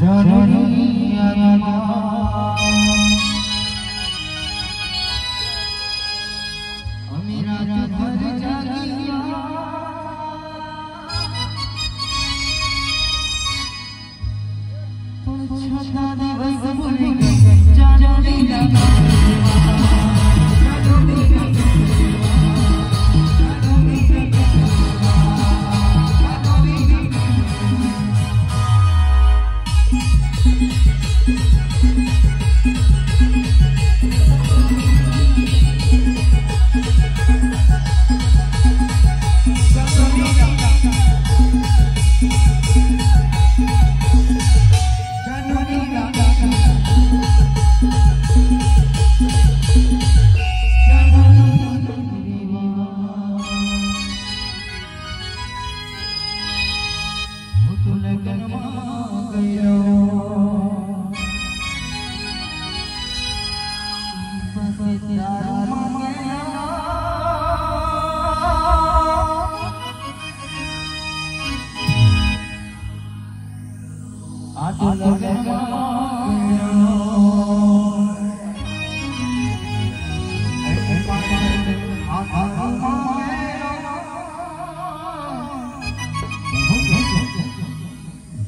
জানি আমি মা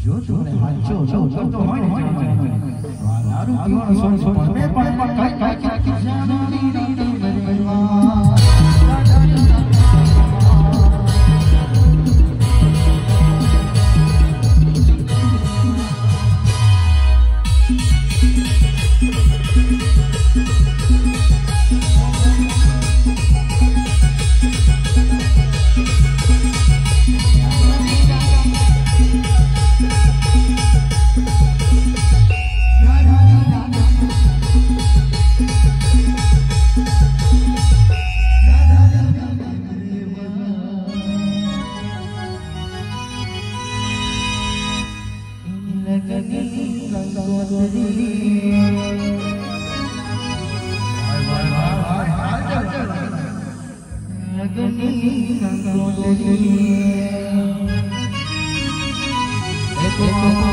જો તમને હાચો જો કરતો હોય ને દારૂ પીવાનો સોન સોન પણ પણ કઈ કઈ કઈ Thank you.